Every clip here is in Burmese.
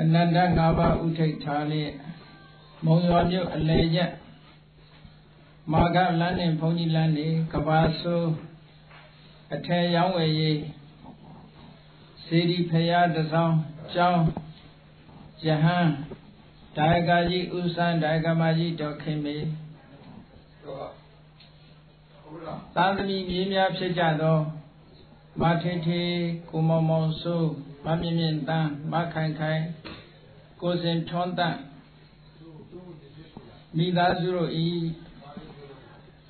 အနန္တ၅ပါးဥထိတ်ထားလျက်မုံရွာမြို့အလေရက်မာကလမ်းနေဘုန်းကြီးလမ်းနေကဘာဆိုးအထယ်ရောင်းဝယ်ရေးစေဒီဖရာတစောင်းကျောင်းယဟန်ဒါယကကြီးဥစံဒါယကမကြီးတော်ခင်မေသာသမီမြေးများဖြစ်ကြသောမထေထေကိုမောင်မောင်ဆိုး မမြင့်မြင့်တန်းမခိုင်ခိုင်ကိုစင်ထွန်းတန့်မိသားစုတို့ဤ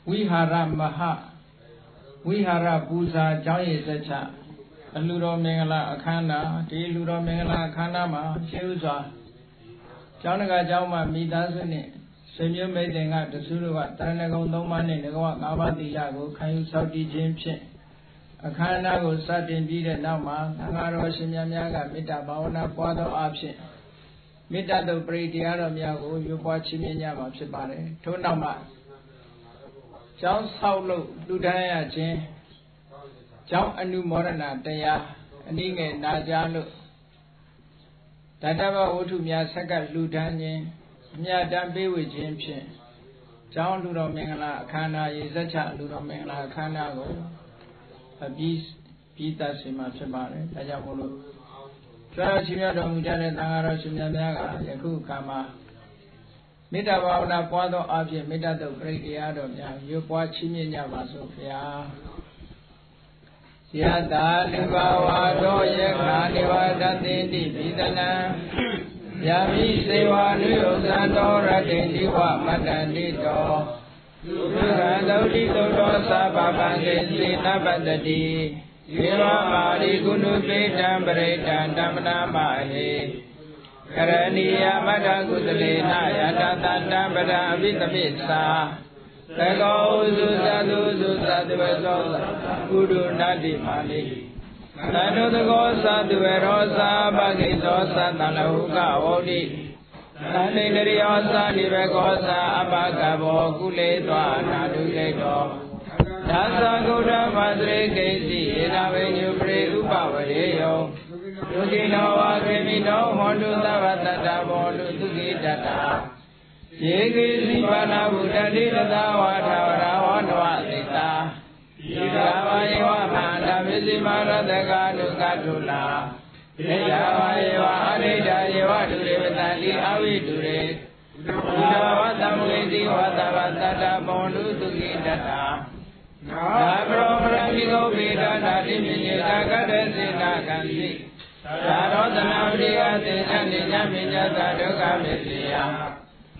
ဝိဟာရမဟာဝိဟာရပူဇာကျောင်းရည်စချအလူတော်မင်္ဂလာအခမ်းအနားဒီလူတော်မင်္ဂလာအခမ်းအနားမှာရှေးဥစွာကျောင်းတကာကျောင်းမှာမိသားစုနဲ့ဆွေမျိုးမိတ်တင်ကတဆူတို့ကတရဏဂုံ၃ပါးနဲ့ငကဝ၅ပါးသီလကိုခံယူဆောက်တည်ခြင်းဖြင့် အခမ်းအနားကိုစတင်ပြီးတဲ့နောက်မှာသံဃာတော်ရှင်များများကမေတ္တာဘာဝနာပွားသောအဖြစ်မေတ္တာတို့ပရိတရားတော်များကိုယူပွားချီးမြှင့်ကြမှာဖြစ်ပါတယ်ထို့နောက်မှာကျောင်းဆောက်လို့လူတန်းရခြင်းကျောင်းအနုမောဒနာတရားအနည်းငယ်နာကြားလို့တတဘဝတ္ထုများဆက်ကလူတန်းခြင်းအမြတ်တမ်းပေးဝေခြင်းဖြင့်ကျောင်းလူတော်မင်္ဂလာအခမ်းအနားရေစက်ချလူတော်မင်္ဂလာအခမ်းအနားကို အပြီးပြီးသတ်စီမှာဖြစ်ပါတယ်ဒါကြောင့်မို့လို့ကျွမ်းရှင်မြတ်တော်မူကြတဲ့သံဃာတော်ရှင်များများကယခုအခါမှာမေတ္တာဘာဝနာပွားသောအဖြစ်မေတ္တာတုတ်ပြိတရားတော်များရွပွားချီးမြှင့်ကြပါစို့ဗျာယတာလူဘာဝါတော်ယက္ခာနိဝဒတိတိပိသနံယမိစေဝနုယောသံတော်ရတိတိဝမတ္တန္တိတော် သုရတုတိသုတောသဗ္ဗပံတေသိတပတ္တိယေဝမာရိကုဏုပေတံပရိတံဓမ္မနာမဟေကရဏီယမတ္တကုသလေနယတတတံပဒံအဘိသမိသာသကောသုသတုသုသတဝေသောကုရုဏတိမာလိသတ္တသကောသတဝေရောသာပကိသောသတ္တလဟုကဝောတိ သန္တိတရိယောသနိဘကောသာအပကဘောကုလေသောနာတုလေတောသာသဂုဏမသရေကိစီဧနာဝေညုပရိဥပဝရေယောဒုတိနောဝါခေမိနောဟောတုသဗ္ဗတတ္တဘောလူသူကိတတ္တာယေကိစီပါဏဗုဒ္ဓတိတသဝါထာဝရဝန္တဝသေတာဤသာဝယေဝမန္တမစ္စည်းမရတကနုကတုလာ ဣဒာဝယေဝအရိဒာယေဝတုရေဝတံတိအဝိတုရေဣဒာဝတံဝေတိဝတဝတတ္တဘောလူသူကိတတ္တာနာပရောပရမိကောပိဒာနာတိမြေတာကတ္တစေနာကံတိသာရောသနာဝိယသေနနိညမိညတာဒုက္ခမေတိယ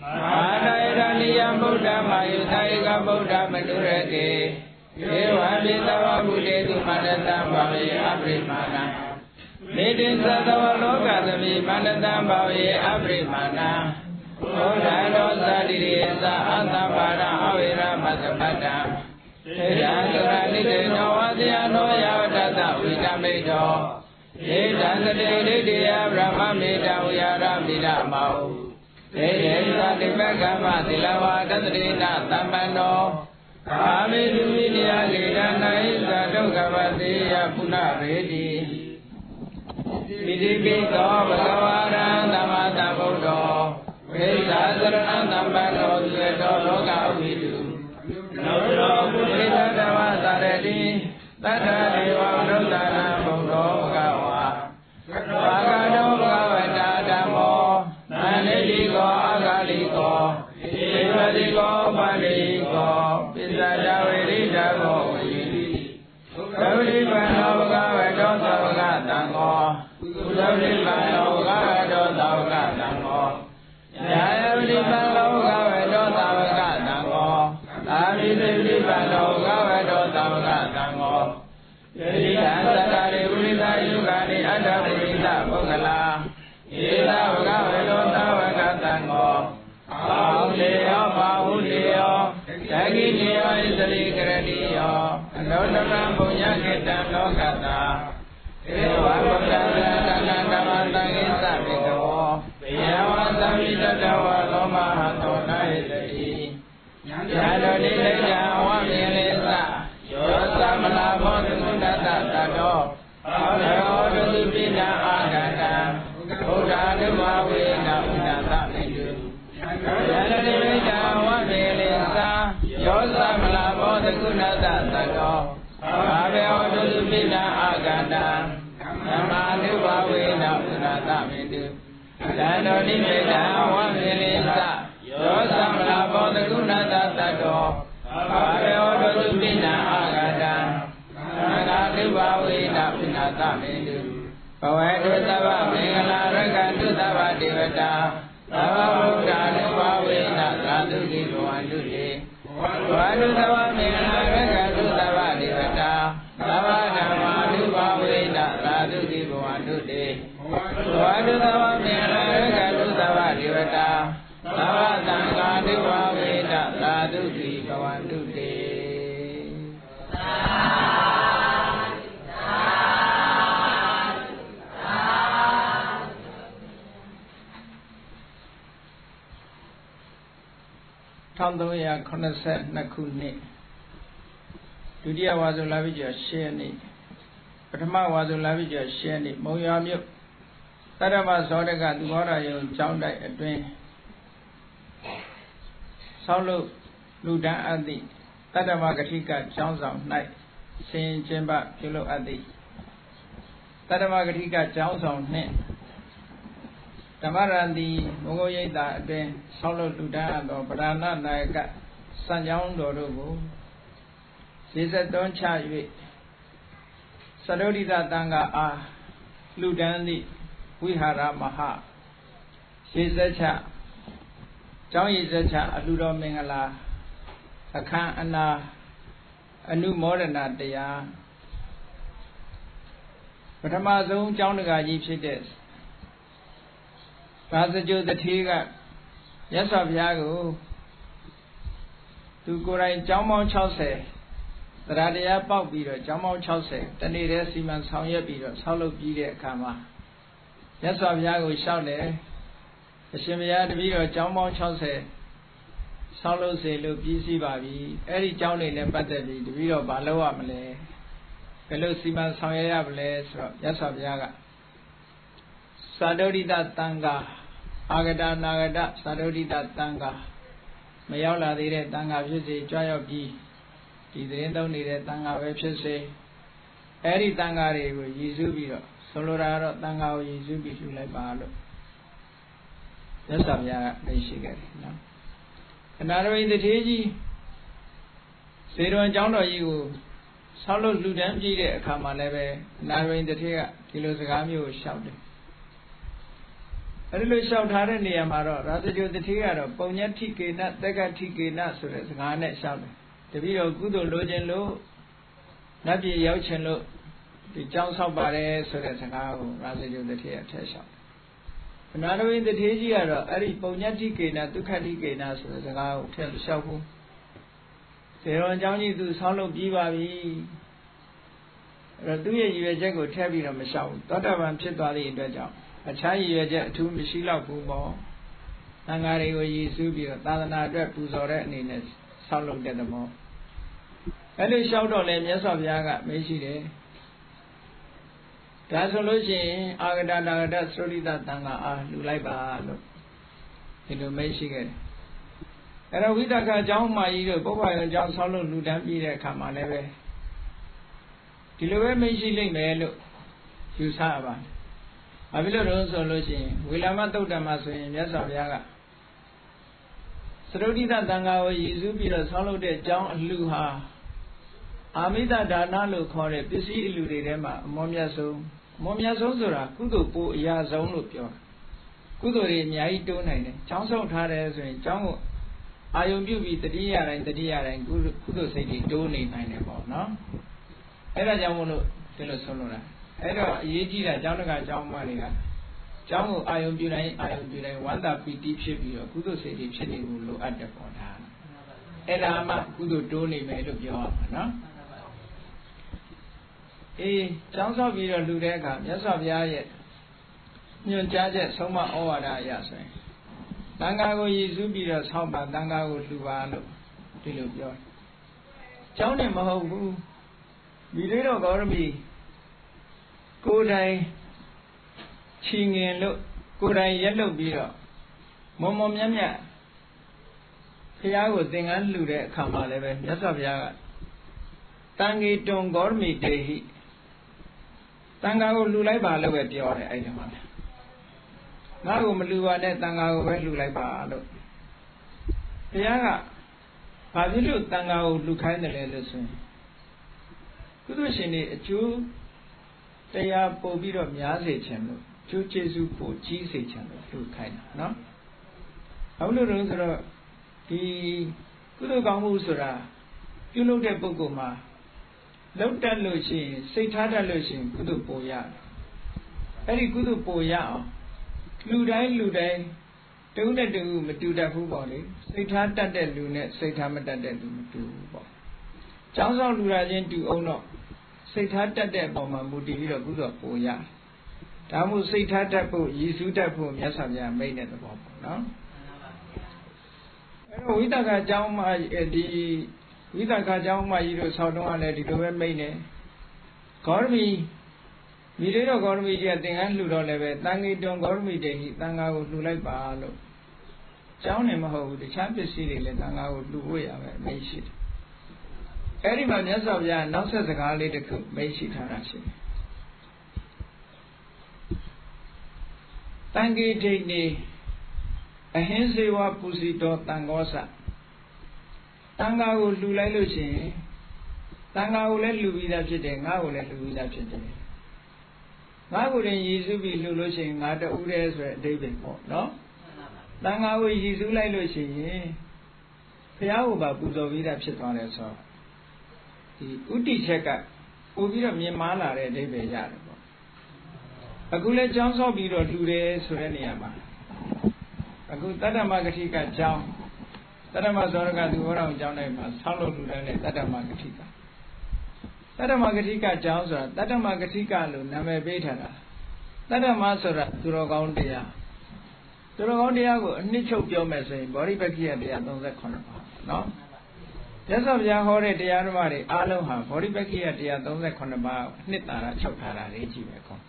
မဟာတယရဏိယဗုဒ္ဓမာယုသာယကဗုဒ္ဓမနုရကေဧဝံပိသဝဗုဒေတုမန္တတံဘာဝေအပရိမာဏ မေတ္တိသတဝလောကသမိမန္တတံဘာဝေအပရိမာဏဘုရားတော်သာတိရေသာအတ္တပါရအဝေရမသပတ္တံသေယံသရဏိတေနောဝတယနောယဝတတဝိတမေတောဧတံသတေဒိဋ္ဌိယဗြဟ္မမေတံဝိရမိရမောသေယေသတိပကမ္မသီလဝါတတရိဏသမ္ပန္နောကာမေတုမိနိယလေဒနာဣဇာဒုက္ခဝတေယပုဏ္ဏရေတိ ပိတိပိသောဘဂဝါရံသမ္မာသမ္ဗုဒ္ဓောဝိသသရဏသမ္ပန္နောသေတောလောကဝိတုနောရောပုရိသဓမ္မသာရတိတတ္ထဒေဝဒုက္ခနာဘုံတော်ဘဂဝါဘာဂတောဘဂဝတာ ကုသဗ္ဗိပန္နောဘဂဝတောသဗ္ဗကတံကောယာယဝတိပန္နောဘဂဝတောသဗ္ဗကတံကောသာဝိသေတိပန္နောဘဂဝတောသဗ္ဗကတံကောယေတိတံသတ္တရေဝိသယုဂာနိအတ္တဝိသပုဂ္ဂလာဧသဘဂဝတောသဗ္ဗကတံကောအာဟုလေယောဘာဟုလေယောတကိနေယောဣသရိကရဏီယောအနောတရံဘုံညကေတံလောကတာဧဝဗုဒ္ဓံတဏ္ဍဓမ္မတံဣသမေကဝောဘေယဝသမိတတဝလောမဟတောနာဟိတိယံ တော်နိလေယဝမေလေသယောသမလာဘောသုတတတတောဘောရောတုပိဏအာဂတံဘုဒ္ဓနုနုဘာဝေနဥနာသမေတုယန္တိမိတံဝမေလေသာယောသမလာဘောတကုဏတသတောဘာဘေဟောတုပိဏအာကန္တဓမ္မာနုဘာဝေနဥနာသမေတုယန္တိမိတံဝ ဘဝတုသဗ္ဗမင်္ဂလာရကတုသဗ္ဗဒေဝတာသဗ္ဗဗုဒ္ဓ ानु ဘာဝေနသာတုတိဘဝန္တုတိဘဝတုသဗ္ဗ 1382ခုနှစ်ဒုတိယဝါဆိုလာပြီကျော်10ရက်နေ့ပထမဝါဆိုလာပြီကျော်10ရက်နေ့မုံရွာမြို့တရမဇောတကသူဘောရယုံကျောင်းတိုက်အတွင်းဆောက်လုပ်လူဒန်းအပ်သည့်တတ္တမဂတိကကျောင်းဆောင်၌ဆင်ကျင်းပပြုလုပ်အပ်သည့်တတ္တမဂတိကကျောင်းဆောင်နှင့် ဓမ္မရန်တီမုံကိုရိပ်သာအတွင်းဆောက်လုပ်လူဒန်းအပ်သောဗရဏနာယကစံကြောင်းတော်တို့ကိုရေစက်သွန်းချ၍သရုဒ္ဓိတတန်ကအားလူဒန်းသည့်ဝိဟာရမဟာရေစက်ချကျောင်းရေစက်ချအလှတော်မင်္ဂလာအခမ်းအနာအနုမောဒနာတရားပထမဆုံးကျောင်းတကာကြီးဖြစ်တဲ့ ဘာစကြုတတိကရသော်ဘုရားကိုသူကိုယ်တိုင်ကျောင်းပေါင်း60တရားတရားပေါက်ပြီးတော့ကျောင်းပေါင်း60တနေ့တည်းစီမံဆောင်ရွက်ပြီးတော့ဆောက်လုပ်ပြီးတဲ့အခါမှာရသော်ဘုရားကိုလျှောက်တယ်အရှင်ဘုရားတပည့်တော်ကျောင်းပေါင်း60ဆောက်လုပ်စေလို့ပြီးစီးပါပြီအဲ့ဒီကျောင်းတွေနဲ့ပတ်သက်ပြီးတပည့်တော်ဘာလုပ်ရမလဲဘယ်လိုစီမံဆောင်ရွက်ရမလဲဆိုတော့ရသော်ဘုရားကသာဒုရိတတံဃာ အာဂတနာဂတသာဒုရိတတံဃာမရောက်လာသေးတဲ့တန်ဃာဖြစ်စေကြွရောက်ပြီးဒီသတင်းသုံးနေတဲ့တန်ဃာပဲဖြစ်စေအဲ့ဒီတန်ဃာတွေကိုရည်စူးပြီးတော့ဆိုလိုတာကတော့တန်ဃာကိုရည်စူးပြီးလှူလိုက်ပါလို့မြတ်စွာဘုရားကသိရှိခဲ့တယ်နော်အနာရဝိတထေကြီးစေတော်အကြောင်းတော်ကြီးကိုဆောက်လို့လူတန်းပြည့်တဲ့အခါမှာလည်းပဲအနာရဝိတထေကဒီလိုစကားမျိုးကိုရှောက်တယ် အဲ့ဒီလိုလျှောက်ထားတဲ့နေရာမှာတော့ရာဇဂုတတိကတော့ပုံညတိကေနတက္ကတိကေနဆိုတဲ့စကားနဲ့လျှောက်တယ်တပည့်တော်ကုသိုလ်လိုခြင်းလို့နတ်ပြည်ရောက်ခြင်းလို့ဒီကြောင်းဆောက်ပါတယ်ဆိုတဲ့စကားကိုရာဇဂုတတိကထည့်လျှောက်တယ်အနာရဝိတတိကြီးကတော့အဲ့ဒီပုံညတိကေနဒုက္ခတိကေနဆိုတဲ့စကားကိုထည့်လျှောက်ဘူးဇေရောအကြောင်းကြီးသူဆောင်းလုပ်ပြီးပါပြီအဲ့တော့သူ့ရဲ့ရည်ရွယ်ချက်ကိုထည့်ပြီးတော့မလျှောက်ဘူးသောတာပန်ဖြစ်သွားသည့်အတွက်ကြောင့် အခြားရည်ရွယ်ချက်အထူးမရှိတော့ဘူးပေါ့သံဃာတွေကိုရည်စူးပြီးတော့သာသနာအတွက်ပူဇော်တဲ့အနေနဲ့ဆောက်လုပ်တဲ့သဘောအဲ့လိုလျှောက်တော့လေမြတ်စွာဘုရားကမေးရှိတယ်ဒါဆိုလို့ရှိရင်အာဂတနာဂတသရုတိတသံဃာအားလူလိုက်ပါလို့ဒီလိုမေးရှိခဲ့တယ်အဲ့တော့ဝိတကအကြောင်းမှကြီးတို့ပုဗ္ဗယံအကြောင်းဆောက်လို့လူတန်းပြည့်တဲ့အခါမှာလည်းပဲဒီလိုပဲမေးရှိလိမ့်မယ်လို့ယူဆရပါတယ်။ ဘာဖြစ်လို့လဲဆိုလို့ရှိရင်ဝေလာမတုတ်တံမှာဆိုရင်မြတ်စွာဘုရားကသရုတ်တိတသံဃာကိုရည်စူးပြီးတော့ဆောင်းလုပ်တဲ့အကြောင်းအလှဟာအာမိတဒါနလို့ခေါ်တဲ့ပစ္စည်းအလှတွေထဲမှာအမောမြတ်ဆုံးအမောမြတ်ဆုံးဆိုတာကုသိုလ်ပိုအရာဆုံးလို့ပြောတာကုသိုလ်တွေအများကြီးတိုးနိုင်တယ်။ကျောင်းဆောင်ထားတယ်ဆိုရင်ကျောင်းကိုအာယုံပြုပြီးတတိယတိုင်းတတိယတိုင်းကုသိုလ်စိတ်တွေတိုးနေနိုင်တယ်ပေါ့နော်။အဲဒါကြောင့်မို့လို့ဒီလိုဆုံးလို့တာ။ အဲ့တော့အရေးကြီးတာကျောင်းတကာကျောင်းမတွေကကျောင်းကိုအာယုံပြုတိုင်းအာယုံပြုတိုင်းဝန္တာပီတိဖြစ်ပြီးတော့ကုသိုလ်စိတ်တွေဖြစ်နေဖို့လိုအပ်တယ်ပေါ့ဒါအဲ့ဒါမှကုသိုလ်တိုးနေမယ်လို့ပြောရမှာနော်အေးကျောင်းဆောက်ပြီးတော့လူတဲ့အခါမြတ်စွာဘုရားရဲ့ညွှန်ကြားချက်ဆုံးမဩဝါဒအရဆိုရင်တန်ခါကိုရည်စူးပြီးတော့ဆောက်ပါတန်ခါကိုလှူပါလို့ဒီလိုပြောတယ်ကျောင်းနေမဟုတ်ဘူးဒီလေးတော့ဂေါရမီ ကိုယ်တိုင်ချီငင်လို့ကိုယ်တိုင်ရက်လုပ်ပြီးတော့မုံမုံမြတ်မြတ်ဖះကိုသင်္ကန်းလှူတဲ့အခါမှာလည်းပဲမြတ်စွာဘုရားကတန်ဂေတွန်ဂေါရမီတေဟိတန်ဃာကိုလှူလိုက်ပါလို့ပဲပြောတယ်အဲ့ဒီမှာငါ့ကိုမလှူပါနဲ့တန်ဃာကိုပဲလှူလိုက်ပါလို့ဘုရားကဘာဖြစ်လို့တန်ဃာကိုလှူခိုင်းတယ်လဲလို့ဆိုရင်ကုသရှင်တွေအကျိုး တရားပို့ပြီးတော့များစေခြင်းလို့ကျိုးကျေးဇူးပို့ကြီးစေခြင်းလို့လှူခိုင်းတာနော်ဘာလို့လဲဆိုတော့ဒီကုသိုလ်ကောင်းမှုဆိုတာပြုလုပ်တဲ့ပုဂ္ဂိုလ်မှာလောက်တတ်လို့ရှိရင်စိတ်ထားတတ်လို့ရှိရင်ကုသိုလ်ပိုရတယ်အဲ့ဒီကုသိုလ်ပိုရအောင်လူတိုင်းလူတိုင်းတူနဲ့တူမတူတတ်ဘူးပေါ့လေစိတ်ထားတတ်တဲ့လူနဲ့စိတ်ထားမတတ်တဲ့လူမတူဘူးပေါ့ကျောင်းဆောင်လူရာချင်းတူအောင်တော့ စိတ်ထားတတ်တဲ့အပေါ်မှာမူတည်ပြီးတော့ကုသိုလ်ပိုရဒါမှမဟုတ်စိတ်ထားတတ်ဖို့ရည်စူးတတ်ဖို့မြတ်စွာဘုရားမိတ်တဲ့သဘောပေါ့နော်အဲ့တော့ဝိတကအကြောင်းမှဒီဝိသကအကြောင်းမှကြီးတို့ဆောက်တော့လည်းဒီလိုပဲမိတ်နေဂေါရမီမိတွေတော့ဂေါရမီကြီးကသင်္ကန်းလှူတော့လည်းပဲတန်ခေတွန်ဂေါရမီတေဟိတန်ဃာကိုလှူလိုက်ပါလို့ကျောင်းနေမဟုတ်ဘူးတခြားပစ္စည်းတွေလည်းတန်ဃာကိုလှူဖို့ရပဲမရှိတယ် အဲ့ဒီမှာမြတ်စွာဘုရားနောက်ဆက်စကားလေးတစ်ခုမိတ်ရှိထားတာရှိတယ်တန်ဂေဒိနေအဟင်းစေဝပူစီတော်တန်ဃောဆတန်ဃာကိုလှူလိုက်လို့ရှိရင်တန်ဃာကိုလည်းလှူပြီးသားဖြစ်တယ်ငါ့ကိုလည်းလှူပြီးသားဖြစ်တယ်ငါ့ကိုရင်ရည်စုပြီးလှူလို့ရှိရင်ငါတူးတယ်ဆိုတဲ့အဓိပ္ပာယ်ပေါ့နော်တန်ဃာကိုရည်စုလိုက်လို့ရှိရင်ဘုရားကိုပါပူဇော်ပြီးသားဖြစ်သွားတယ်ဆိုတော့ ဒီဥတီချက်ကပို့ပြီးတော့မြင်မာလာတဲ့အဓိပ္ပာယ်ရတယ်ပေါ့အခုလည်းကြောင်းဆောက်ပြီးတော့လှူတယ်ဆိုတဲ့နေရာမှာအခုတတ္တမဂတိကကြောင်းတတ္တမသောရကသူဟောတော်အကြောင်းတိုင်းမှာဆောက်လုပ်လူတဲ့တတ္တမဂတိကတတ္တမဂတိကကြောင်းဆိုတာတတ္တမဂတိကလို့နာမည်ပေးထားတာတတ္တမဆိုတာသူတော်ကောင်းတရားသူတော်ကောင်းတရားကိုအနှစ်ချုပ်ပြောမယ်ဆိုရင်ဗောဓိပက္ခိယတရား38ပါနော် မြတ်စွာဘုရားဟောတဲ့တရားဓမ္မတွေအားလုံးဟာဗောဓိပက္ခိယတရား38ပါးနှစ်သာရချုပ်ထားတာလေးကြည့်ပဲခေါ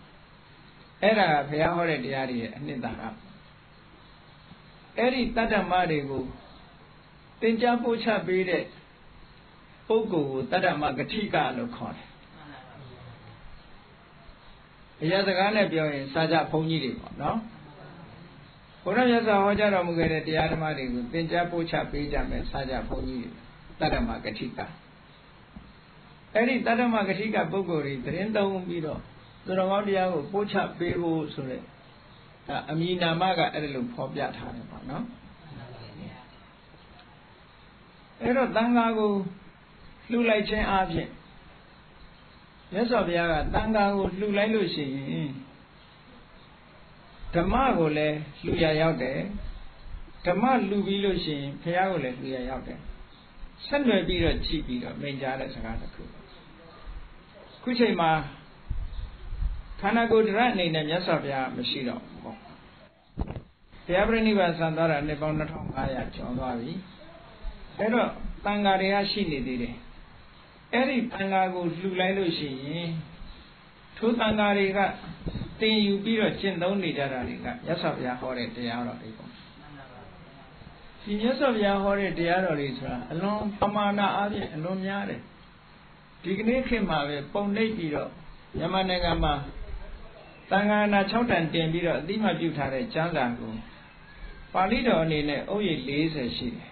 အဲ့ဒါဘုရားဟောတဲ့တရားတွေရဲ့အနှစ်သာရအဲ့ဒီတတ္တမတွေကိုသင်ကြားပို့ချပေးတဲ့ပုဂ္ဂိုလ်ကိုတတ္တမဂတိကလို့ခေါ်တယ်။အရာစကားနဲ့ပြောရင်စာကြဘုန်းကြီးတွေပေါ့နော်။ဘုရားမြတ်စွာဟောကြားတော်မူခဲ့တဲ့တရားဓမ္မတွေကိုသင်ကြားပို့ချပေးကြမယ်စာကြဘုန်းကြီးတွေ တတ္တမဂတိက။အဲ့ဒီတတ္တမဂတိကပုဂ္ဂိုလ်တွေသတင်းသုံးပြီးတော့သူတော်ကောင်းတရားကိုပို့ချပေးဖို့ဆိုတဲ့အမည်နာမကအဲ့ဒါလိုဖော်ပြထားတယ်ပေါ့နော်။အဲ့တော့တန်ဃာကိုလှူလိုက်ခြင်းအပြင်မြတ်စွာဘုရားကတန်ဃာကိုလှူလိုက်လို့ရှိရင်ဓမ္မကိုလည်းလှူရရောက်တယ်ဓမ္မလှူပြီးလို့ရှိရင်ဘုရားကိုလည်းလှူရရောက်တယ် ဆက်နွယ်ပြီးတော့ကြည့်ပြီးတော့မိန်ကြားတဲ့စကားတစ်ခုခုချိန်မှာခန္ဓာကိုယ်တရအနေနဲ့မြတ်စွာဘုရားမရှိတော့ဘူးပေါ့ဘုရားပြိဋိဘံဆံသွားတာနှစ်ပေါင်း2500ကျော်သွားပြီအဲ့တော့တန်ဃာတွေကရှိနေသေးတယ်အဲ့ဒီတန်ဃာကိုလှူလိုက်လို့ရှိရင်ထိုတန်ဃာတွေကတင်ယူပြီးတော့ကျင့်သုံးနေကြတာတွေကမြတ်စွာဘုရားဟောတဲ့တရားတော်တွေပေါ့ ဒီမြတ်စွာဘုရားဟောတဲ့တရားတော်တွေဆိုတာအလွန်ပမာဏအပြင်အလွန်များတယ်ဒီကနေ့ခေတ်မှာပဲပုံနှိပ်ပြီးတော့မြန်မာနိုင်ငံမှာတန်ဃာနာ6တန်တင်ပြီးတော့အတိမပြုထားတဲ့ကျမ်းစာကိုပါဠိတော်အနေနဲ့အုပ်ရည်40ရှိတယ်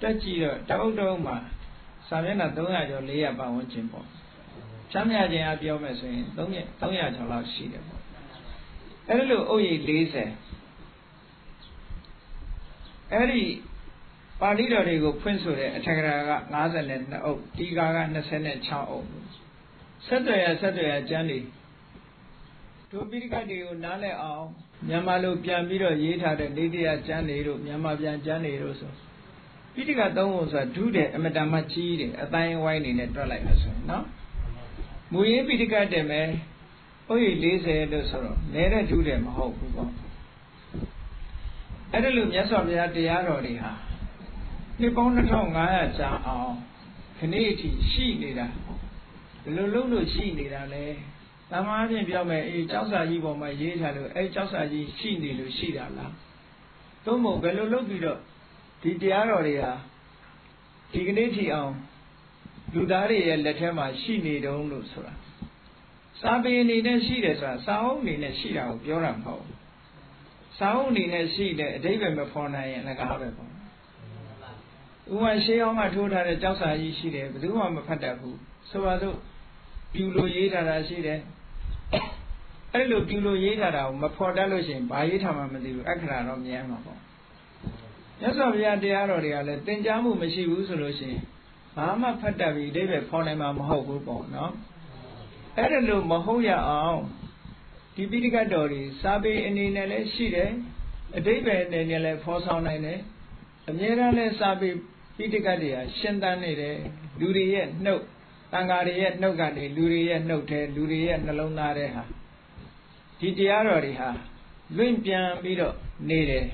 တက်ကြည့်တော့တအုပ်တအုပ်မှာစာမျက်နှာ300ကျော်400ပတ်ဝန်းကျင်ပေါ့ချမ်းမြခြင်းအပြောမယ်ဆိုရင်300 300ကျော်လောက်ရှိတယ်ပေါ့အဲ့လိုအုပ်ရည်40 အဲ့ဒီပါဠိတော်တွေကိုဖွင့်ဆိုတဲ့အထက်ကရာက52အုပ်တီကာက26အုပ်ဆက်သွယ်ရဆက်သွယ်ရကျမ်းတွေတို့ပိဋကတ်တွေကိုနားလည်အောင်မြန်မာလိုပြန်ပြီးတော့ရေးထားတဲ့နေတရားကျမ်းတွေတို့မြန်မာပြန်ကျမ်းတွေတို့ဆိုပိဋကသုံးပုံဆိုတာဒုတယ်အမတန်မှကြီးတယ်အတိုင်းဝိုင်းနေနဲ့တွက်လိုက်လို့ဆိုရင်နော်မူရင်းပိဋကတယ်မယ်ဥယျ40လို့ဆိုတော့နဲတဲ့ဒုတယ်မဟုတ်ဘူးပေါ့ အဲ့ဒါလို့မြတ်စွာဘုရားတရားတော်တွေဟာနှစ်ပေါင်း2500ကြာအောင်ခနေ့အထိရှိနေတာဘယ်လိုလုပ်လို့ရှိနေတာလဲတမန်အချင်းပြောမယ်အေးကြောက်စာကြီးပေါ်မှာရေးထားလို့အဲကြောက်စာကြီးရှိနေလို့ရှိတာလားသို့မဟုတ်ဘယ်လိုလုပ်ပြီးတော့ဒီတရားတော်တွေဟာဒီကနေ့ထိအောင်လူသားတွေရဲ့လက်ထဲမှာရှိနေတုံးလို့ဆိုတာစာပေအနေနဲ့ရှိတယ်ဆိုတာစာအုပ်အနေနဲ့ရှိတာကိုပြောတာမဟုတ်ဘူး စာအုပ်အနေနဲ့ရှိတဲ့အတိပ္ပယ်မဖော်နိုင်ရင်လည်းကားပဲပေါ့ဥပမာရှေးအောင်ကထိုးထားတဲ့ကြောက်စာကြီးရှိတယ်ဘယ်သူမှမဖတ်တတ်ဘူးဆိုပါစို့ပြူလိုရေးထားတာရှိတယ်အဲ့လိုပြူလိုရေးထားတာကိုမဖော်တတ်လို့ရှိရင်ဘာရေးထားမှမသိဘူးအခရာတော့မြင်မှာပေါ့မြတ်စွာဘုရားတရားတော်တွေကလည်းသင်ကြားမှုမရှိဘူးဆိုလို့ရှိရင်ဘာမှဖတ်တတ်ပြီးအိဗယ်ဖော်နိုင်မှာမဟုတ်ဘူးပေါ့နော်အဲ့ဒါလို့မဟုတ်ရအောင် ဒီပိဋကတ်တော်တွေစာပေအနေနဲ့လည်းရှိတယ်အတိပယ်အနေနဲ့လည်းဖော်ဆောင်နိုင်တယ်အများအားလည်းစာပေပိဋကတ်တွေဟာရှင်းတန်းနေတယ်လူတွေရဲ့နှုတ်တန်ဃာတွေရဲ့နှုတ်ကနေလူတွေရဲ့နှုတ်ထဲလူတွေရဲ့နှလုံးသားထဲဟာဒီတရားတော်တွေဟာလွင့်ပြန်ပြီးတော့နေတယ်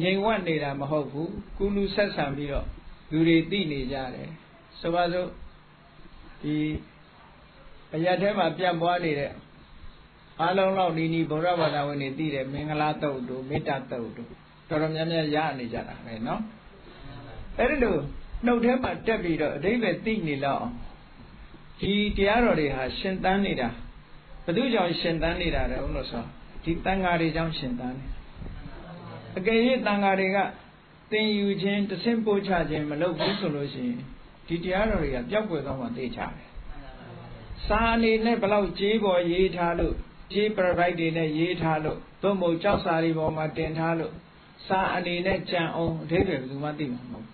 ငြိမ်ဝတ်နေတာမဟုတ်ဘူးကုလူဆက်ဆံပြီးတော့လူတွေသိနေကြတယ်ဆိုပါစို့ဒီအရာထဲမှာပြန့်ပွားနေတဲ့ အလုံးလောက်နီးနီးဗုဒ္ဓဘာသာဝင်တွေသိတယ်မင်္ဂလာတုတ်တို့မေတ္တာတုတ်တို့တော်တော်များများရနေကြတာပဲနော်အဲ့ဒီလိုနှုတ်ထဲမှာတက်ပြီးတော့အတိပ္ပယ်သိနေလောက်ဒီတရားတော်တွေဟာရှင်သန်နေတာဘသူကြောင့်ရှင်သန်နေတာလဲဦးလို့ဆိုဒီတန်ဃာတွေကြောင့်ရှင်သန်နေအကယ်၍တန်ဃာတွေကသင်ယူခြင်းတဆင့်ပို့ချခြင်းမလုပ်ဘူးဆိုလို့ရှိရင်ဒီတရားတော်တွေကပျောက်ကွယ်သွားမှသိချတယ်စာအနေနဲ့ဘလောက်ကြေးပေါ်ရေးထားလို့ ကြေးပရပိုက်တွေနဲ့ရေးထားလို့သို့မဟုတ်ကြောက်စာတွေပေါ်မှာတင်ထားလို့စာအနေနဲ့ကြံအောင်အဓိပ္ပာယ်ဘယ်သူမှသိမှာမဟုတ်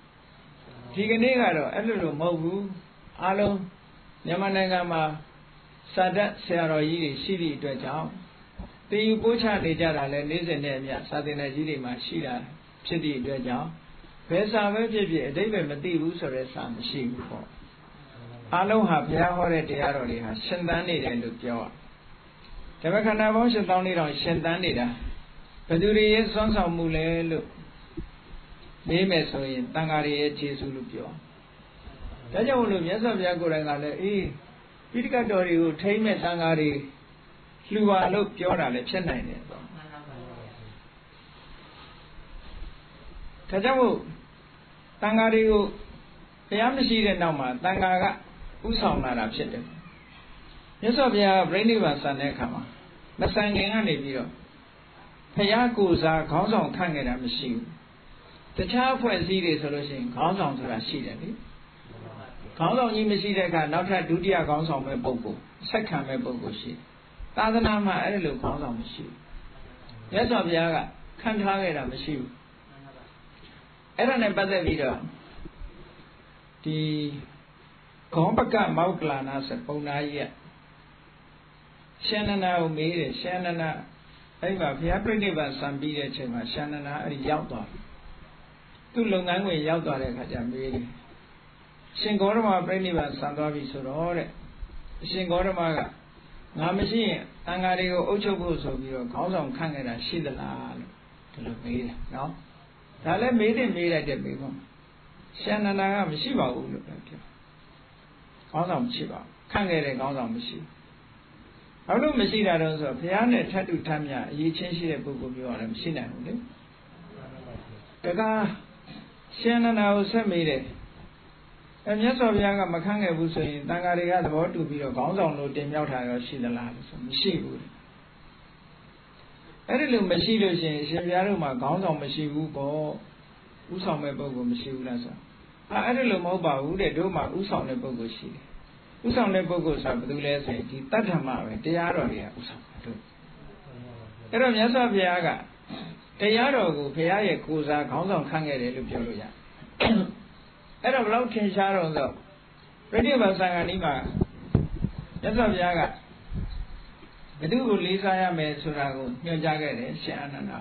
ဒီကနေ့ကတော့အဲ့လိုလိုမဟုတ်ဘူးအားလုံးမြန်မာနိုင်ငံမှာစာတတ်ဆရာတော်ကြီးတွေရှိသည့်အတွက်ကြောင့်တည်ယူပို့ချနေကြတာလဲနေ့စဉ်နဲ့အမျှစာသင်တဲ့ကြီးတွေမှာရှိတာဖြစ်သည့်အတွက်ကြောင့်ဘယ်စာပဲဖြစ်ဖြစ်အတိပ္ပယ်မသိဘူးဆိုတဲ့စာမရှိဘူးပေါ့အလုံးဟာဘုရားဟောတဲ့တရားတော်တွေဟာရှင်သန်နေတယ်လို့ပြောရ ဓမ္မခန္ဓာပေါင်းရှင်သောင်းလေးတော်ရှင်သန်နေတာဘယ်သူတွေရဲ့စွမ်းဆောင်မှုလဲလို့မေးမယ်ဆိုရင်တန်ဃာတွေရဲ့ခြေဆုလို့ပြောဒါကြောင့်မလို့မြတ်စွာဘုရားကိုယ်တိုင်ကလည်းအေးပိဋကတ်တော်တွေကိုထိမ့်မဲ့တန်ဃာတွေလှူပါလို့ပြောတာလည်းဖြစ်နိုင်တယ်ပေါ့ဒါကြောင့်မို့တန်ဃာတွေကိုဘုရားမရှိတဲ့နောက်မှာတန်ဃာကဥဆောင်လာတာဖြစ်တယ် မြတ်စွာဘုရားပြိဋိဘံဆန်တဲ့အခါမှာမဆန်ခင်ကနေပြီးတော့ဘုရားကိုယ်စားခေါင်းဆောင်ခန့်ခဲ့တာမရှိဘူးတခြားအဖွဲ့အစည်းတွေဆိုလို့ရှိရင်ခေါင်းဆောင်ဆိုတာရှိတယ်လေခေါင်းဆောင်ကြီးမရှိတဲ့အခါနောက်ထပ်ဒုတိယခေါင်းဆောင်ပဲပုဂ္ဂိုလ်ဆက်ခံပဲပုဂ္ဂိုလ်ရှိသာသနာမှာအဲ့လိုခေါင်းဆောင်မရှိဘူးမြတ်စွာဘုရားကခံထားခဲ့တာမရှိဘူးအဲ့ဒါနဲ့ပတ်သက်ပြီးတော့ဒီခေါပကမောက်ကလာနာဆိုပုံနာကြီးက ရှန္ဒနာကိုမေးတယ်ရှန္ဒနာအဲ့မှာဘုရားပြိဋိဘံဆံပြီးတဲ့အချိန်မှာရှန္ဒနာအဲ့ဒီရောက်သွားသူ့လုပ်ငန်းခွင်ရောက်သွားတဲ့အခါကျမေးတယ်ရှင်ဂေါရမပြိဋိဘံဆံသွားပြီဆိုတော့တဲ့အရှင်ဂေါရမကငါမရှိရင်တန်ဃာတွေကိုအုပ်ချုပ်ဖို့ဆိုပြီးတော့ခေါင်းဆောင်ခန့်ခဲ့တာရှိသလားလို့ဒီလိုမေးတယ်နော်ဒါလည်းမေးတယ်မေးလိုက်တဲ့မေးခွန်းရှန္ဒနာကမရှိပါဘူးလို့ပြောခေါင်းဆောင်မရှိပါဘူးခန့်ခဲ့တဲ့ခေါင်းဆောင်မရှိဘာ လို့မရှိတာတော့ဆိုတော့ဘုရားနဲ့ထတ်တူထမ်းမြအရေးချင်းရှိတဲ့ပုဂ္ဂိုလ်ပြောရတယ်မရှိနိုင်ဘူးလေတကားရှန္ဒနာကိုဆက်မေးတယ်အဲမြတ်စွာဘုရားကမခန့်ခဲ့ဘူးဆိုရင်တန်ဃာတွေကသဘောတူပြီးတော့ခေါင်းဆောင်လို့တင်မြောက်တာရောရှိသလားလို့ဆိုမရှိဘူးအဲ့ဒီလိုမရှိလို့ရှိရင်ရှင်ဘုရားတို့မှာခေါင်းဆောင်မရှိဘူးပေါ့ဥဆောင်မဲ့ပုဂ္ဂိုလ်မရှိဘူးလားဆိုအဲအဲ့ဒီလိုမဟုတ်ပါဘူးတဲ့တို့မှာဥဆောင်တဲ့ပုဂ္ဂိုလ်ရှိတယ် ဥဆောင်တဲ့ပုဂ္ဂိုလ်ဆိုတာဘယ်သူလဲဆိုရင်ဒီတတ္ထမပဲတရားတော်တွေကဥဆောင်တယ်တို့အဲ့တော့မြတ်စွာဘုရားကတရားတော်ကိုဘုရားရဲ့ကိုယ်စားခေါင်းဆောင်ခန့်ခဲ့တယ်လို့ပြောလို့ရတယ်အဲ့တော့ဘလောက်ထင်ရှားတော့ဆိုပြိဋိဘံသံဃာနီးမှာမြတ်စွာဘုရားကဘသူကိုလေးစားရမယ်ဆိုတာကိုညွှန်ကြားခဲ့တယ်ရှင်အာနန္ဒာ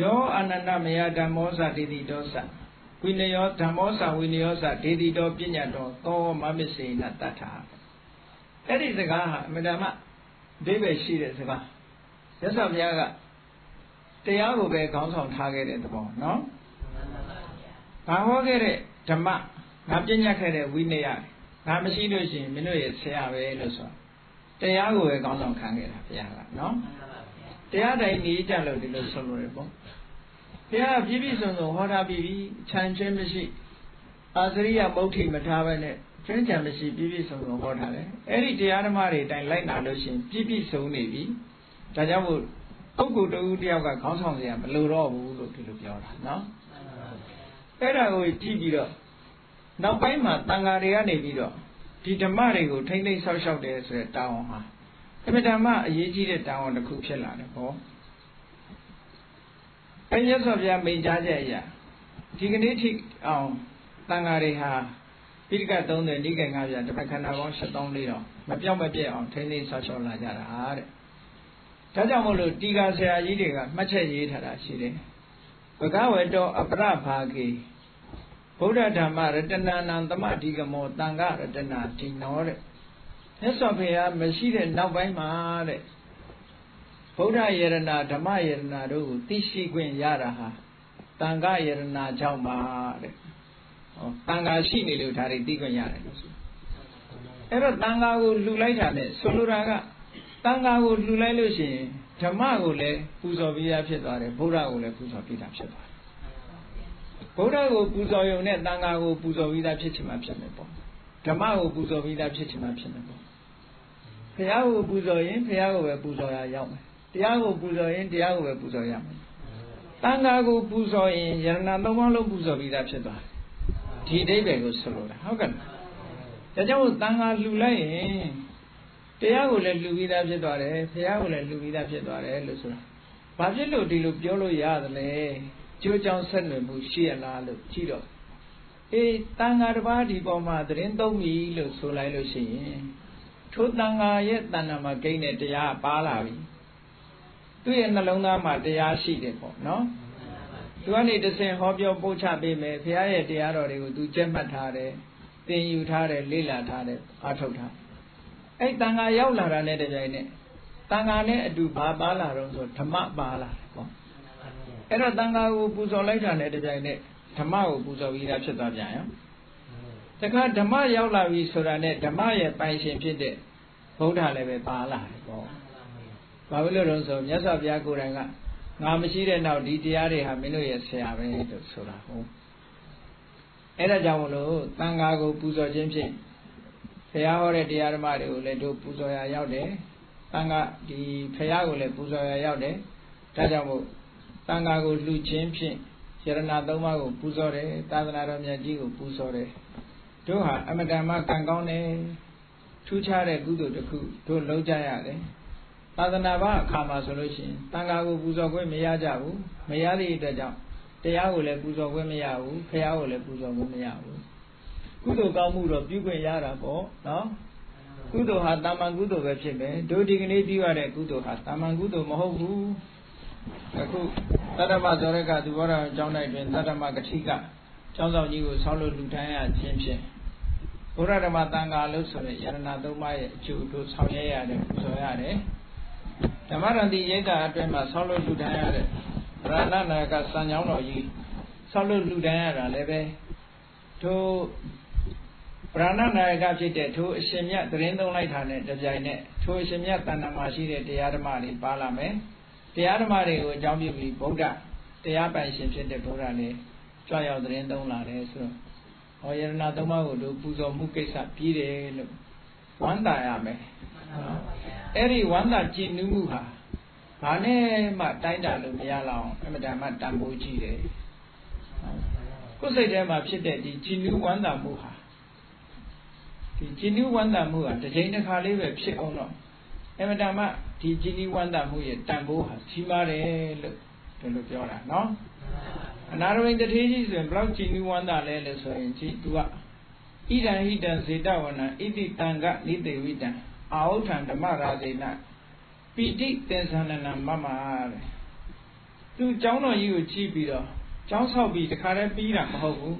ယောအာနန္ဒမယဓမ္မောသဒေတိတောသ ဝိနယောဓမ္မောသဝိနယောသဒေတိတောပညာတော်သောမမစ္စေနတတ္ထာအဲ့ဒီစကားဟာအမှန်တမ်းအဓိပ္ပာယ်ရှိတဲ့စကားမြတ်စွာဘုရားကတရားကိုပဲခေါင်းဆောင်ထားခဲ့တဲ့သဘောနော်ငါဟောခဲ့တဲ့ဓမ္မငါပြညတ်ခဲ့တဲ့ဝိနည်းငါမရှိလို့ရှိရင်မင်းတို့ရဲ့ဆရာပဲလို့ဆိုတရားကိုပဲကောင်းဆောင်ခံခဲ့တာဘုရားကနော်တရားတိုင်းနေကြလို့ဒီလိုဆုံးလို့ရပေါ့ ဘုရားပြည့်ပြည့်စုံစုံဟောထားပြီးပြီခြံချင်းမရှိအာသရိယမုဋ္ဌိမထားပဲနဲ့ကျွမ်းကြံမရှိပြည့်ပြည့်စုံစုံဟောထားတယ်အဲ့ဒီတရားဓမ္မတွေတိုင်းလိုက်နာလို့ရှိရင်ပြည့်ပြည့်စုံနေပြီဒါကြောင့်မို့ပုဂ္ဂိုလ်တဦးတယောက်ကခေါင်းဆောင်စရာမလိုတော့ဘူးလို့ဒီလိုပြောတာနော်အဲ့ဒါကိုကြည့်ပြီးတော့နောက်ပိုင်းမှာတန်ဃာတွေကနေပြီးတော့ဒီဓမ္မတွေကိုထိမ့်သိမ့်ဆောက်ရှောက်တယ်ဆိုတဲ့တာဝန်ဟာအမြဲတမ်းအရေးကြီးတဲ့တာဝန်တစ်ခုဖြစ်လာတယ်ဟော အဲရသော်ဗျာမိန်ကြားချက်အရာဒီကနေ့ထိအောင်တန်ဃာတွေဟာပိဋကတ်30နိကေ9ပြတစ်ဖက်ခန္ဓာပေါင်း7400တော့မပြောင်းမပြည့်အောင်ထိမ့်သိမ့်ဆောက်ရှောက်လာကြတာတဲ့ဒါကြောင့်မို့လို့တီဃာဆရာကြီးတွေကမှတ်ချက်ရေးထားတာရှိတယ်ဘဂဝေတောအပရဘာကေဗုဒ္ဓဓမ္မရတနာနံသမတိကမောတန်ခရတနာဒီနောတဲ့မြတ်စွာဘုရားမရှိတဲ့နောက်ပိုင်းမှာတဲ့ ဗုဒ္ဓယေရနာဓမ္မယေရနာတို့ကိုသိရှိခွင့်ရတာဟာတန်ခယေရနာကြောင့်ပါတဲ့ဟောတန်ခါရှိနေလို့ဒါတွေသိခွင့်ရတယ်လို့ဆိုအဲ့တော့တန်ခါကိုလှူလိုက်တာနဲ့ဆိုလိုတာကတန်ခါကိုလှူလိုက်လို့ရှိရင်ဓမ္မကိုလည်းပူဇော်ပြီးသားဖြစ်သွားတယ်ဗုဒ္ဓကိုလည်းပူဇော်ပြီးသားဖြစ်သွားတယ်ဗုဒ္ဓကိုပူဇော်ရုံနဲ့တန်ခါကိုပူဇော်ပြီးသားဖြစ်ချင်မှဖြစ်မယ်ပေါ့ဓမ္မကိုပူဇော်ပြီးသားဖြစ်ချင်မှဖြစ်မယ်ပေါ့ဘုရားကိုပူဇော်ရင်ဘုရားကိုပဲပူဇော်ရရောက်မယ် တရားကိုပူဇော်ရင်တရားကိုပဲပူဇော်ရမယ်တန်ခါကိုပူဇော်ရင်ယရဏသုံးပါးလုံးပူဇော်ပြီးသားဖြစ်သွားတယ်ဒီအဓိပ္ပာယ်ကိုဆိုလိုတာဟုတ်ကဲ့ဒါကြောင့်တန်ခါလှူလိုက်ရင်တရားကိုလည်းလှူပြီးသားဖြစ်သွားတယ်ဘုရားကိုလည်းလှူပြီးသားဖြစ်သွားတယ်လို့ဆိုတာဘာဖြစ်လို့ဒီလိုပြောလို့ရသလဲကြိုးကြောင်ဆက်နွယ်မှုရှိရလားလို့ကြည့်တော့အေးတန်ဃာတစ်ပါးဒီပေါ်မှာသတင်းသုံးပြီလို့ဆိုလိုက်လို့ရှိရင်ထိုတန်ဃာရဲ့တဏ္ဍာမှာကိန်းတဲ့တရားပါလာပြီ သူ့ရဲ့နှလုံးသားမှာတရားရှိတယ်ပေါ့နော်သူကနေတဆင်ဟောပြောပို့ချပေးမယ်ဘုရားရဲ့တရားတော်တွေကိုသူကျက်မှတ်ထားတယ်သင်ယူထားတယ်လေ့လာထားတယ်အားထုတ်ထားအဲ့တန်ဃာရောက်လာတာနဲ့တပြိုင်နက်တန်ဃာနဲ့အတူဘာပါလာတော့ဆိုဓမ္မပါလာတယ်ပေါ့အဲ့တော့တန်ဃာကိုပူဇော်လိုက်တာနဲ့တပြိုင်နက်ဓမ္မကိုပူဇော်ပြီးသားဖြစ်သွားပြန်ရောတခါဓမ္မရောက်လာပြီဆိုတာနဲ့ဓမ္မရဲ့ပိုင်ရှင်ဖြစ်တဲ့ဗုဒ္ဓလည်းပဲပါလာတယ်ပေါ့ ဘာဖြစ်လို့လဲဆိုမြတ်စွာဘုရားကိုယ်တိုင်ကငါမရှိတဲ့နောက်ဒီတရားတွေဟာမင်းတို့ရဲ့ဆရာပဲလို့ဆိုတာဟုတ်အဲ့ဒါကြောင့်မလို့တန်ဃာကိုပူဇော်ခြင်းဖြင့်ဘုရားဟောတဲ့တရားဓမ္မတွေကိုလည်းတို့ပူဇော်ရရောက်တယ်တန်ဃာဒီဘုရားကိုလည်းပူဇော်ရရောက်တယ်ဒါကြောင့်မို့တန်ဃာကိုလှူခြင်းဖြင့်ယရဏသုံးပါးကိုပူဇော်တယ်သာသနာတော်မြတ်ကြီးကိုပူဇော်တယ်တို့ဟာအမတန်မှကံကောင်းတယ်ထူးခြားတဲ့ကုသိုလ်တစ်ခုတို့လုပ်ကြရတယ် သာသနာ့ဘာအခါမှာဆိုလို့ရှိရင်တန်ခါကိုပူဇော်ခွင့်မရကြဘူးမရသည့်အတွက်ကြောင့်တရားကိုလည်းပူဇော်ခွင့်မရဘူးဖះကိုလည်းပူဇော်ခွင့်မရဘူးကုသိုလ်ကောင်းမှုတော့ပြုခွင့်ရတာပေါ့နော်ကုသိုလ်ဟာတာမန်ကုသိုလ်ပဲဖြစ်မယ်တို့ဒီကနေ့ပြီးရတဲ့ကုသိုလ်ဟာတာမန်ကုသိုလ်မဟုတ်ဘူးအခုတတ္တမဇောရကသူဘောတော်အကြောင်းတိုင်းတွင်တတ္တမကတိကကျောင်းဆောင်ကြီးကိုဆောက်လို့လူထမ်းရခြင်းဖြင့်ဘုရားဓမ္မတန်ခါလို့ဆိုရင်ယရဏသုံးပါးရဲ့အကျိုးတို့ဆောင်ရွက်ရတယ်ပူဇော်ရတယ် ဓမ္မရံတိရိတ်တာအတွင်းမှာဆောက်လို့လူထမ်းရတဲ့ရဏနာကစံကြောင်းတော်ကြီးဆောက်လို့လူထမ်းရတာလည်းပဲတို့ဗရဏနာယကဖြစ်တဲ့ထိုအရှင်မြတ်သတင်းသုံးလိုက်တာနဲ့တပြိုင်နက်ထိုအရှင်မြတ်တဏ္ဍာမှာရှိတဲ့တရားဓမ္မတွေပါလာမယ်တရားဓမ္မတွေကိုအကြောင်းပြုပြီးဗုဒ္ဓတရားပိုင်ရှင်ဖြစ်တဲ့ဗုဒ္ဓလည်းကြွရောက်သတင်းသုံးလာတယ်ဆိုတော့ဟောယရဏသုံးပါးကိုတို့ပူဇော်မှုကိစ္စပြီးတယ်လို့ဝမ်းသာရမယ် အဲ့ဒီဝမ်းသာကြည်နူးမှုဟာဘာနဲ့မှတိုင်းတာလို့မရလောက်အမှန်တမ်းမှတန်ဖိုးကြည့်တယ်ကိုယ်စိတ်ထဲမှာဖြစ်တဲ့ဒီကြည်နူးဝမ်းသာမှုဟာဒီကြည်နူးဝမ်းသာမှုဟာတစ်ချိန်တစ်ခါလေးပဲဖြစ်အောင်တော့အမှန်တမ်းမှဒီကြည်နူးဝမ်းသာမှုရဲ့တန်ဖိုးဟာကြီးမားတယ်လို့ဒီလိုပြောတာနော်အနာရဝိတထေးကြီးဆိုရင်ဘလောက်ကြည်နူးဝမ်းသာလဲလို့ဆိုရင်ကြည်သူကဣဒံဟိတံဇေတဝနံဣတိတံကနိတေဝိတံ အာဟုထံဓမ္မရာဇေနပိဋိသင်္ဆန္ဒနာမမတဲ့သူเจ้าတော်ကြီးကိုကြည့်ပြီးတော့เจ้าဆောက်ပြီးတခါတည်းပြီးတာမဟုတ်ဘူး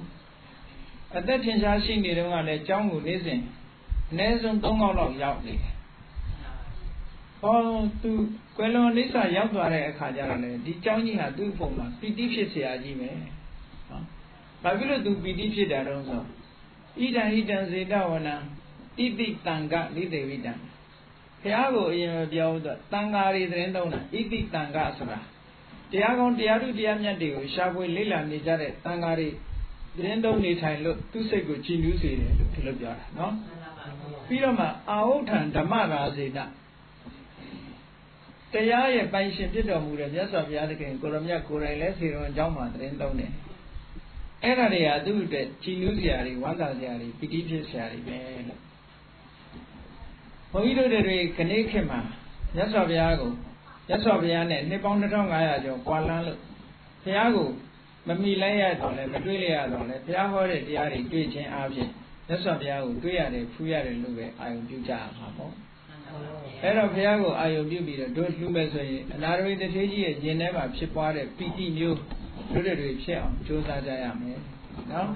အသက်ထင်ရှားရှိနေတော့ကလည်းเจ้าကိုနေ့စဉ်အနည်းဆုံး၃ခေါက်လောက်ရောက်နေတယ်ဟောသူကွယ်လွန်လိစ္ဆာရောက်သွားတဲ့အခါကျတော့လေဒီเจ้าကြီးဟာသူ့အဖို့မှာပီတိဖြစ်เสียကြီးပဲနော်ဘာဖြစ်လို့သူပီတိဖြစ်တာတော့ဆိုဣဒံဣဒံဇေတဝနံ တိတိတံကလိတေဝိတံဘုရားကိုအရင်မပြောဘူးဆိုတန်ဃာတွေသတင်းသုံးတာဣတိတန်ဃာဆိုတာတရားကောင်းတရားထုတရားမြတ်တွေကိုရှားပွေလေ့လာနေကြတဲ့တန်ဃာတွေသတင်းသုံးနေထိုင်လို့သူ့စိတ်ကိုကြည်နူးစေတယ်လို့ဒီလိုပြောတာနော်ပြီးတော့မှအာဟုထံဓမ္မရာဇေနတရားရဲ့ပိုင်ရှင်ဖြစ်တော်မူတဲ့မြတ်စွာဘုရားသခင်ကိုရမြတ်ကိုယ်တိုင်လည်းစေတော်အကြောင်းမှာသတင်းသုံးတယ်အဲ့ဒါတွေကသူ့အတွက်ကြည်နူးစရာတွေဝမ်းသာစရာတွေပီတိဖြစ်စရာတွေပဲလို့ ဘုန်းကြီးတို့တွေခဏခေတ်မှာမြတ်စွာဘုရားကိုမြတ်စွာဘုရားနဲ့နှစ်ပေါင်း2500ကျော်ကွာလန်းလို့ဘုရားကိုမမီလိုက်ရတော့လဲမတွေးလိုက်ရတော့လဲဘုရားဟောတဲ့တရားတွေတွေ့ခြင်းအပြင်မြတ်စွာဘုရားကိုတွေးရတယ်ဖူးရတယ်လို့ပဲအာယုံပြုကြရမှာပေါ့အဲ့တော့ဘုရားကိုအာယုံပြုပြီးတော့တို့လှူမဲ့ဆိုရင်အနာရဝိတထေကြီးရဲ့ယင်ထဲမှာဖြစ်ပွားတဲ့ပီတိမျိုးတို့တွေဖြစ်အောင်ကြိုးစားကြရမယ်နော်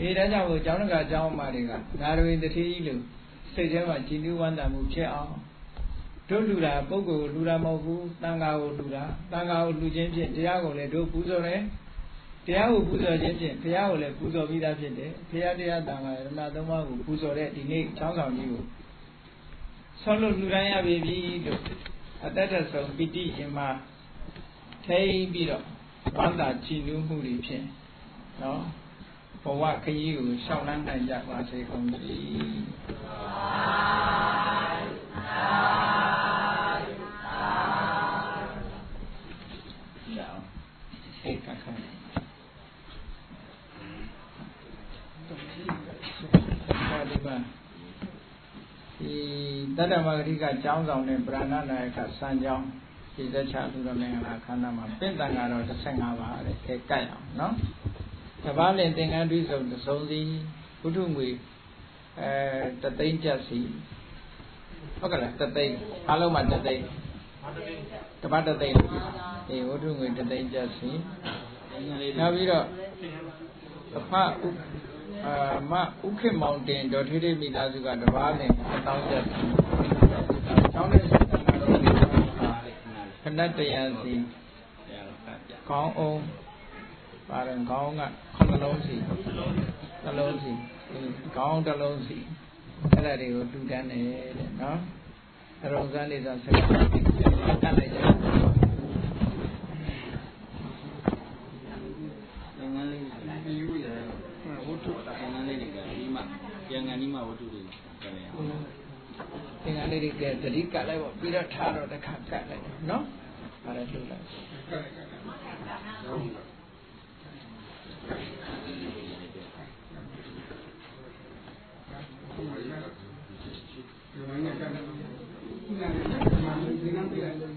အေးဒါကြောင့်ကိုကျောင်းတကာကျောင်းအမတွေကနာရဝိတထေကြီးလို့ စိတ်ထဲမှာကြည်နူးဝမ်းသာမှုဖြစ်အောင်တို့လူတာပုဂ္ဂိုလ်လူတာမဟုတ်ဘူးတန်ခါကိုလူတာတန်ခါကိုလူချင်းဖြင့်တရားကိုလည်းတို့ပူဇော်တယ်တရားကိုပူဇော်ခြင်းဖြင့်ဘုရားကိုလည်းပူဇော်ပြီးသားဖြစ်တယ်ဘုရားတရားတန်ခါရမသုံးပါးကိုပူဇော်တဲ့ဒီနေ့ချောင်းဆောင်ကြီးကိုဆောလို့လူတိုင်းရပြီပြီလို့အတ္တတဆုံးပိဋိရင်မှာထိပြီးတော့ဝန္တာကြည်နူးမှုတွေဖြင့်နော် ဘဝခရီးကိုရှောင်လန်းနိုင်ကြပါစေကုန်သတည်းအိတ်ခခဒီမှာဒီတတ္တမဂရိကကျောင်းဆောင်နဲ့ဗရဏနာယကစံကျောင်းဒီသက်ချလူတော်မင်္ဂလာခန္ဓာမှာပင့်တန်ကတော့15ပါးတဲ့ကဲကြိုက်အောင်နော် တပားလင်သင်္ကန်းတွိဆုံသုံးစီဘုထုငွေအဲတသိန်းကျပ်စီဟုတ်ကဲ့လားတသိန်းအားလုံးမှာတသိန်းတပတ်တသိန်းအေးဝတ္ထုငွေတသိန်းကျပ်စီနောက်ပြီးတော့အဖဥအာမဥခိမောင်တင်ဒေါ်ထေးထေးမိသားစုကတပားနဲ့အတောင်းကျပ်စီကျောင်းတဲ့ခဏတရံစီခေါင်းအောင် ပါရင်ခေါင်းကခဏလုံးစီနှလုံးစီခေါင်းတစ်လုံးစီအဲ့ဒါတွေကိုတူတန်းတယ်တဲ့နော်အရုံစမ်းနေသာဆက်တတ်လိုက်ကြပြန်ငံဒီမှာဝတ္ထုတွေပြန်ရအောင်သင်္ကန်းလေးတွေကသတိကလိုက်ပေါ့ပြီးတော့ထားတော့တစ်ခါကတ်လိုက်နော်အဲ့ဒါလှုပ်လိုက် Gracias.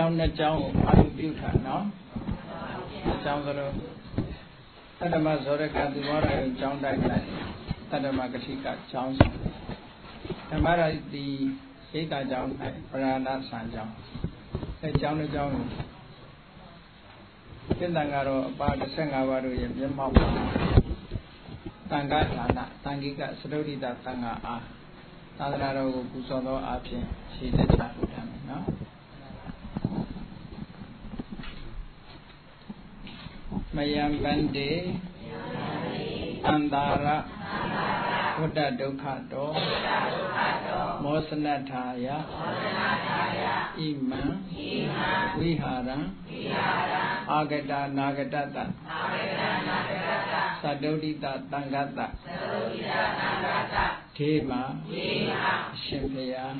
ကျောင်းနှစ်ကျောင်းကိုအာရုံပြုထားနော်အကျောင်းကလေးတတ္တမဇောရကသူမောရယကျောင်းတိုက်လိုက်တတ္တမကတိကကျောင်းဆောင်ဓမ္မရတိဧကကျောင်း၌ပရဏဆံကျောင်းအဲကျောင်းတစ်ကျောင်းကိုသင်္တန်ကတော့အပါ15ပါးတို့ရဲ့မျက်မှောက်ပါတန်ခါဌာနတန်ခိကသရုဒ္ဓိတသံဃာအားသာသနာတော်ကိုပူဇော်သောအဖြစ်ရှင်းသက်ချပူထားမယ်နော် မယံဗန္တိအန္တာရဝတ္တဒုက္ခတောမောစနထာယဣမံဝိဟာရံအာဂတနာဂတတသတ္တုဒိတသံဃတထေမာရှင်ဖျား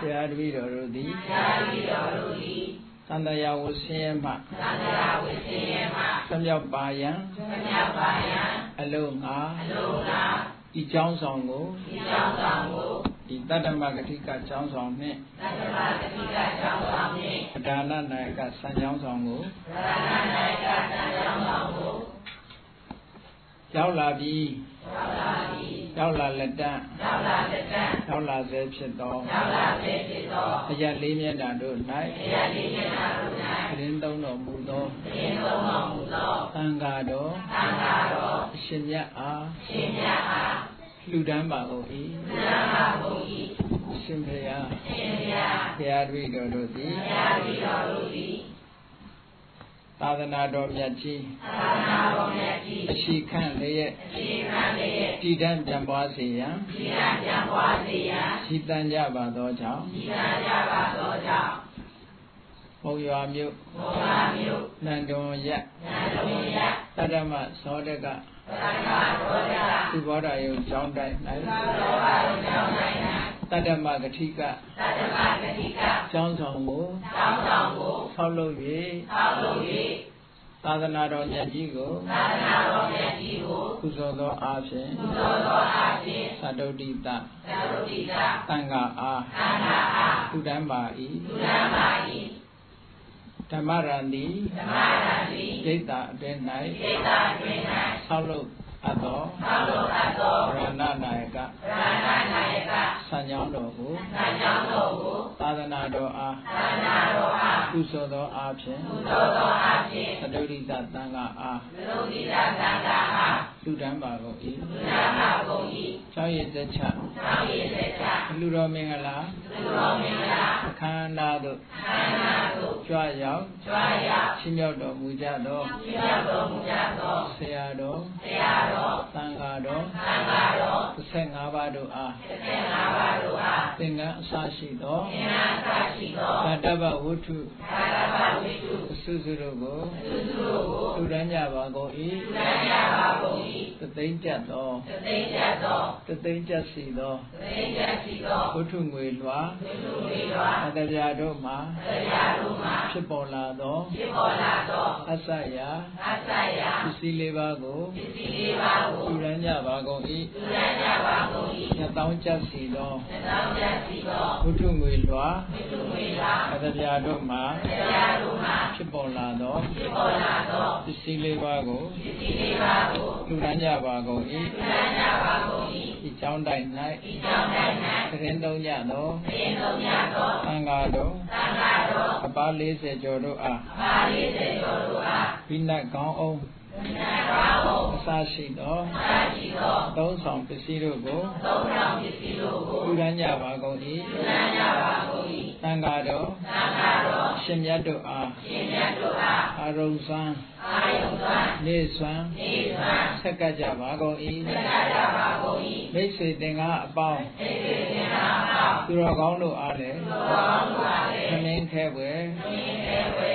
ဘုရားတပည့်တော်တို့သည်ဘုရား တန်တရာဝဆင်းရဲမှတန်တရာဝဆင်းရဲမှသမြောက်ပါယံသမြောက်ပါယံအလုံးငါအလုံးငါဒီကြောင်းဆောင်ကိုဒီကြောင်းဆောင်ကိုဒီတတ္တမကတိကကြောင်းဆောင်နှင့်တတ္တမကတိကကြောင်းဆောင်နှင့်ဒါနနာယကဆံကြောင်းဆောင်ကိုဒါနနာယကဆံကြောင်းဆောင်ကိုရောက်လာပြီ ရောက်လာပြီရောက်လာလက်တန့်ရောက်လာတဲ့တန်ရောက်လာစေဖြစ်သောရောက်လာတဲ့ဖြစ်သောအရလေးမျက်နှာတို့တရားလေးမျက်နှာတို့၌ပရင်သုံးတော်မူသော၌သင်သုံးတော်မူသောသံဃာတော်သံဃာတော်အရှင်မြတ်အားရှင်မြတ်အားလှူဒန်းပါကုန်၏သံဃာဘုန်းကြီးရှင်ဖေယရှင်မြတ်ဘုရားတပည့်တော်တို့သည်တရားပြီးတော်တို့သည် သာသနာတော်မြတ်ကြီးသာသနာတော်မြတ်ကြီးအရှိခန့်လျက်အရှင်ခံလေးတည်တံ့ပြန်ပွားစေရန်ဒီနာပြန်ပွားစေရန်ရှိတန်ကြပါသောကြောင့်ဒီနာကြပါသောကြောင့်မုံရွာမြို့မောလာမျိုးနန္ဒွန်ရနန္ဒုံရတတ္တမသောတကသံဃာတော်ကြသုဘောဓယုံကျောင်းတိုင်းသောဘာကြောင့်နိုင်နာ၌ တတ္တမဂတိကသတ္တမဂတိကကျောင်းဆောင်ကိုတောင်းဆောင်ကိုဆောက်လုပ်သောက်လို့၍သာသနာတော်မြတ်ကြီးကို၍သာသနာတော်မြတ်ကြီးကိုကုသိုလ်သောအားဖြင့်ပူဇော်တော်အားဖြင့်သတ္တုတိတသံဃတိကသံဃာအားသံဃာအားသူတန်းပါ၏သူရမ်းပါ၏ဓမ္မရန်တိဓမ္မရံတိဒိဋ္ဌအတွင်းဣဒ္ဓအတွင်၌၌ဆောက်လုပ် အပ်သောသောလိုအပ်သောရဏနာယကရဏနာယကဆံကြောင်းတော်ကိုသံဃာတော်ကိုသာသနာတော်အားသာသနာတော်အားကုသိုလ်သောအားဖြင့်ပူဇော်တော်အားဖြင့်သတ္တုတိတသံဃာအားသရုပ်တိတာသံဃာအား လူတန်းပါကုန်၏သူရမ်းပါကုန်၏ကျောင်းရည်သက်ချသောရည်စေချလူတော်မင်္ဂလာသူတော်မင်္ဂလာအခမ်းအနားသို့ခန္ဓာသို့ကြွရောက်ကြွားရောက်ချင်းမြောက်တော်မူကြသောပြည့်တော်မူကြသောဆရာတော်ဆရာတော်သံဃာတော်သံဃာတော်15ပါးတို့အား15ပါးတို့အားသင်္ကန်းအစရှိသောသင်္နာသရှိသောသတ္တဗဝတ္ထုသာရပဝိတုအစုစုတို့ကိုသူသူတို့ကိုလူတန်းကြပါကုန်၏သံဃာပါကုန်၏တသိမ့်ကြသောသတိကြသောတသိမ့်ကြစီသောသတိကြရှိသောဝတ္ထုငွေလွှာဝိတုဝိတော်အတ္တရာတို့မှာတရားတို့မှာဖြစ်ပေါ်လာသောဖြစ်ပေါ်လာသောအစရာအစရာပစ္စည်းလေးပါးကိုပစ္စည်းလေးပါးကိုလူတန်းကြပါကုန်၏သူရကြပါကုန်၏ညတောင်းကြစီသောသတောင်းကြရှိသောဝတ္ထုငွေလွှာဝိတုဝိတော်အတ္တရာတို့မှာတရားတို့မှာဖြစ်ပေါ်လာသောဖြစ်ပေါ်လာသောပစ္စည်းလေးပါးကိုပစ္စည်းလေးပါးကိုလူတန်းကြပါကုန်၏သူရကြပါကုန်၏ဒီကျောင်းတိုင်းဒီကြောင့်တိုင်း၌သတင်းသုံးကြသော၌သင်သုံးရသောသံဃာတော်သံဃာတော်အပါ40ကျော်တို့အားပါဠိစေတော်တို့အားဝိနတ်ကောင်းအောင် ဉာဏ်တော်ကိုအစရှိသောသာရှိသောသုံးဆောင်ပစ္စည်းတို့ကိုသုံးတော်ပစ္စည်းတို့ကိုလူတန်းကြပါကုန်၏ဉာဏ်ကြပါကုန်၏သံဃာတော်သံဃာတော်ရှင်မြတ်တို့အားရှင်မြတ်တို့အားအာရုံစွမ်းအာယုံစွမ်းနေစွမ်းနေစွမ်းဆက်ကပ်ကြပါကုန်၏သက္ကကြပါကုန်၏မိတ်ဆွေသင်္ကားအပေါင်းသေသေသင်္နာအောင်သူတော်ကောင်းတို့အားလည်းသောကောင်းစွာလေခမင်းခဲွယ်မြင်သေးဝေ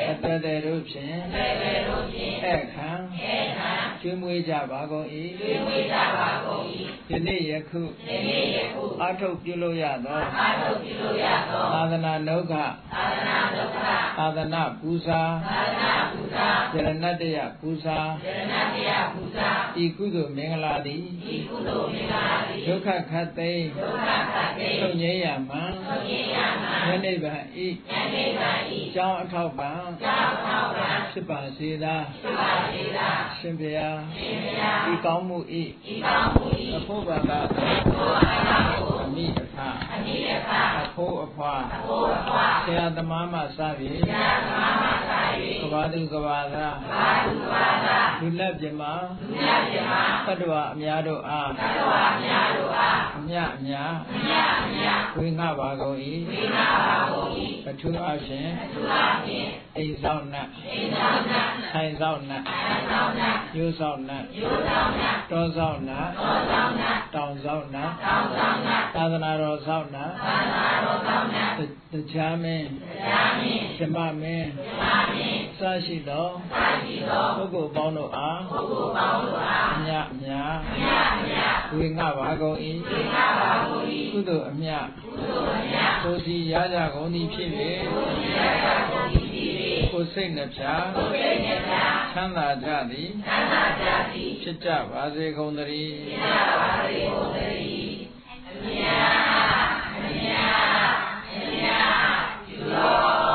အသက်တဲ့တို့ဖြင့်သေသေတို့ဖြင့်အဲ့ခံဧကံ ကျွေးမွေးကြပါကုန်ဝိ၏ဝိကြပါကုန်၏ယနေ့ယခုယနေ့ယခုအာထုတ်ပြုလို့ရသောအာထုပြုလို့ရသောသာသနာနှုတ်ခသာသနာဒုက္ခသာသနာပူဇာသာသနာပူဇာယရဏတယပူဇာယရဏတရားပူဇာဤကုသိုလ်မင်္ဂလာသည်ဤကုသိုလ်မင်္ဂလာသည်ဒုက္ခခတ်သိမ်းဒုက္ခခတ်သိချုပ်ငြိမ်းရမှန်သုညယမံယနေ့ဗံဤယနေ့ပါဤကျောင်းအထောက်ပံကြောင့်ထောက်ပံဖြစ်ပါစေသာသုပါစေသာရှင်ဘုရားရှင်ဘုရားဤကောင်းမှုဤဤကောင်းမှုဤအဖို့ဘာသာဘုရားကိုအမိအခအနိယခအဖို့အဖွာဘုရားဆရာသမားမှစပြီးသာသမာမသာကဘာသူကဘာသာ၍ဘာသူဘာသာလူလက်ပြမလူမြတ်ပြမတတ္တဝအများတို့အားသတ္တဝါများတို့အားအမြအများမြတ်မြတ်ဝိငှပါကုန်၏ဝိနာပါကုန်၏ပထူအဖြင့်သူအားဖြင့်အိမ်ဆောင်နတ်ဣန္ဒာန ဆိုင်ဆောင်နတ်အသောနရိုးဆောင်နတ်ယုသောနတောဆောင်နတ်သောသောနတောင်ဆောင်နတ်သောသောနသာသနာတော်ဆောင်နတ်သာနာတော်သောနတရားမင်းတရားမင်းဓမ္မမင်းဓမ္မမင်းစရှိသောသာရှိသောပုဂ္ဂိုလ်ပေါင်းတို့အားပုဂ္ဂိုလ်ပေါင်းတို့အားအမြအများမြတ်မြတ်ဝိငှပါကုန်၏ဝိနာပါကုန်၏ကုသိုလ်အမြကုသိုလ်မြတ်ကိုယ်စီရကြကုန်သည်ဖြစ်၍မြတ်သာကုန်၏ဖြစ်၍ ကိုယ်စိတ်နှပြဘုရားမြတ်သာချမ်းသာကြသည်သံဃာကြသည်ဖြစ်ကြပါစေကုန်သတည်းမြတ်ပါစေကုန်သတည်းမြတ်မြတ်မြတ်ယူတော်